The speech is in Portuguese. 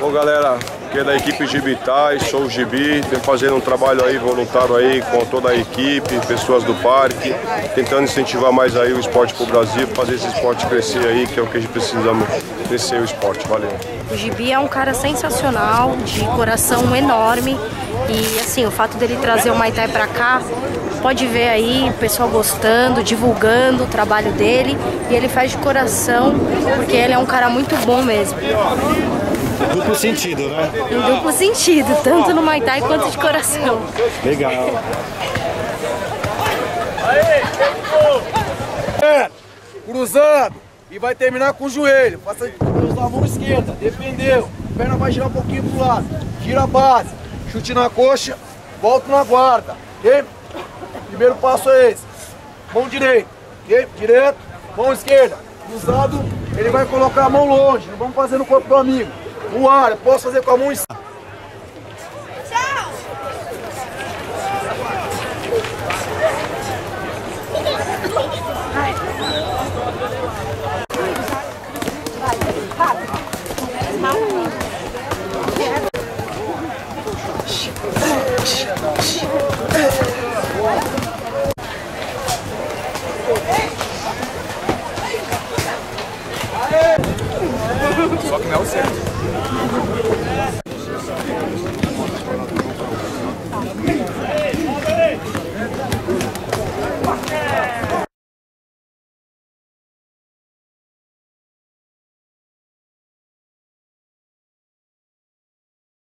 Bom galera, que é da equipe Gibitais, sou o Gibi, vem fazendo um trabalho aí voluntário aí com toda a equipe, pessoas do parque, tentando incentivar mais aí o esporte pro Brasil, fazer esse esporte crescer aí, que é o que a gente precisamos crescer o esporte. Valeu. O Gibi é um cara sensacional, de coração enorme e assim, o fato dele trazer o Maitai pra cá, pode ver aí o pessoal gostando, divulgando o trabalho dele e ele faz de coração, porque ele é um cara muito bom mesmo. Duplo sentido, né? Em duplo sentido, tanto no Muay Thai quanto de coração. Legal. É, cruzando e vai terminar com o joelho. Cruzar a mão esquerda, defendeu. Perna vai girar um pouquinho pro lado. Gira a base, chute na coxa, volta na guarda. Ok? Primeiro passo é esse. Mão direita, ok? Direto, mão esquerda. Cruzado, ele vai colocar a mão longe. Não vamos fazer no corpo do amigo. Moara, posso fazer com a mão em cima. Tchau! Só que não é o certo.